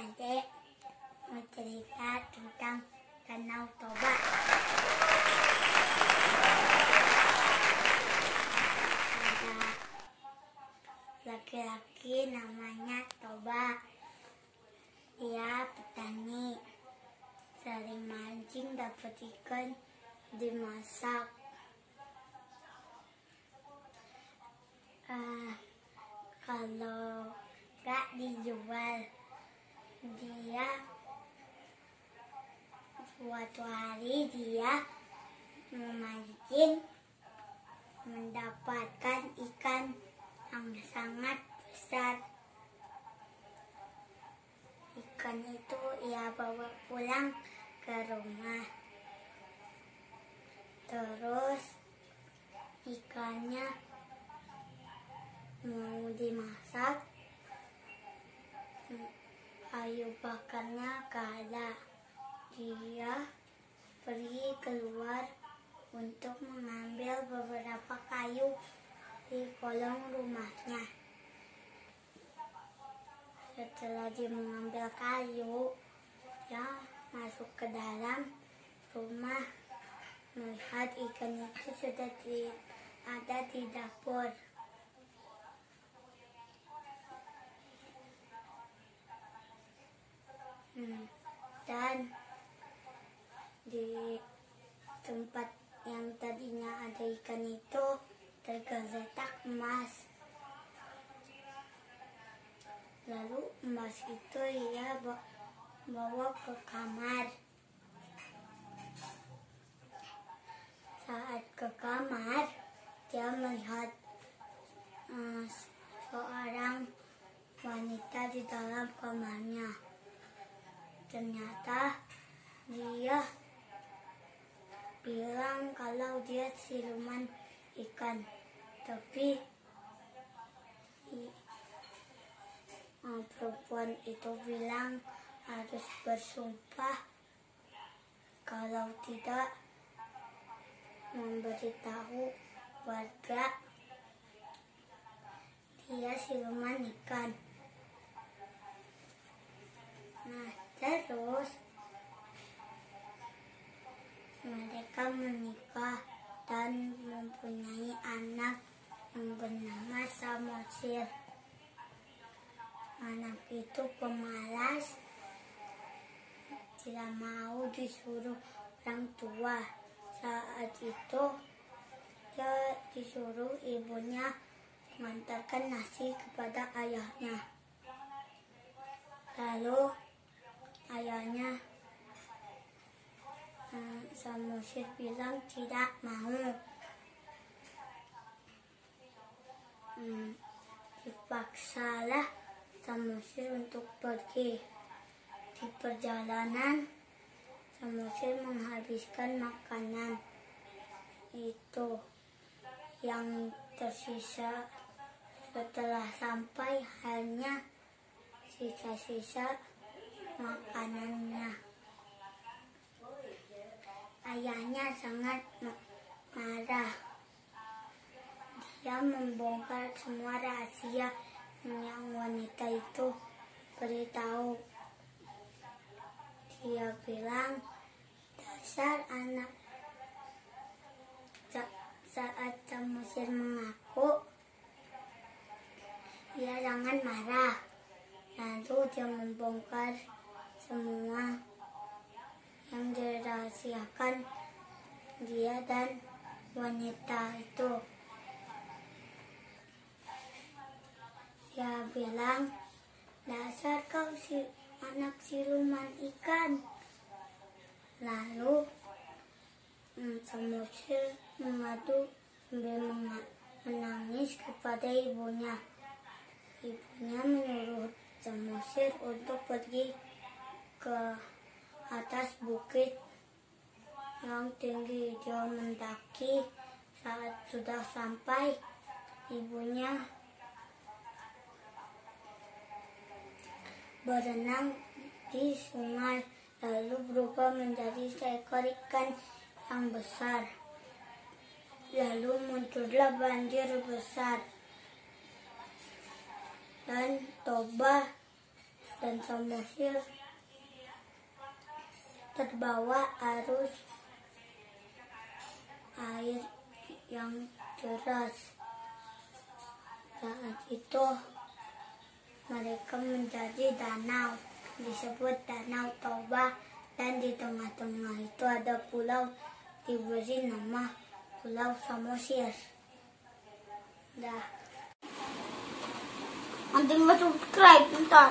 Adik mau cerita tentang Danau Toba. Ada laki-laki namanya Toba. Dia petani. Sering mancing dapat ikan dimasak. Eh, kalau gak dijual dia suatu hari dia memancing mendapatkan ikan yang sangat besar ikan itu ia bawa pulang ke rumah terus ikannya mau dimasak kayu bakarnya gak ada. Dia pergi keluar untuk mengambil beberapa kayu di kolong rumahnya. Setelah dia mengambil kayu, dia masuk ke dalam rumah melihat ikan itu sudah ada di dapur. Hmm, dan di tempat yang tadinya ada ikan itu tergeletak emas. Lalu emas itu ia bawa ke kamar. Saat ke kamar, dia melihat uh, seorang wanita di dalam kamarnya. Ternyata dia bilang kalau dia siluman ikan tapi uh, perempuan itu bilang harus bersumpah kalau tidak memberitahu warga dia siluman ikan nah Terus mereka menikah dan mempunyai anak yang bernama Samosir. Anak itu pemalas, tidak mau disuruh orang tua. Saat itu dia disuruh ibunya mengantarkan nasi kepada ayahnya. Lalu ayahnya hmm, Samusir bilang tidak mau hmm, dipaksalah Samusir untuk pergi di perjalanan Samusir menghabiskan makanan itu yang tersisa setelah sampai hanya sisa-sisa makanannya. Ayahnya sangat marah. Dia membongkar semua rahasia yang wanita itu beritahu. Dia bilang, dasar anak saat Samusir mengaku, dia jangan marah. Lalu dia membongkar semua yang dirahasiakan dia dan wanita itu. Dia bilang, dasar kau si anak siluman ikan. Lalu hmm, Samusir mengadu sambil menangis kepada ibunya. Ibunya menyuruh Samusir untuk pergi ke atas bukit yang tinggi. Dia mendaki saat sudah sampai ibunya berenang di sungai, lalu berubah menjadi seekor ikan yang besar. Lalu muncullah banjir besar. Dan Toba dan Samosir terbawa arus air yang deras. Saat itu mereka menjadi danau, disebut Danau Toba dan di tengah-tengah itu ada pulau diberi nama Pulau Samosir. Dah. Nanti subscribe ntar.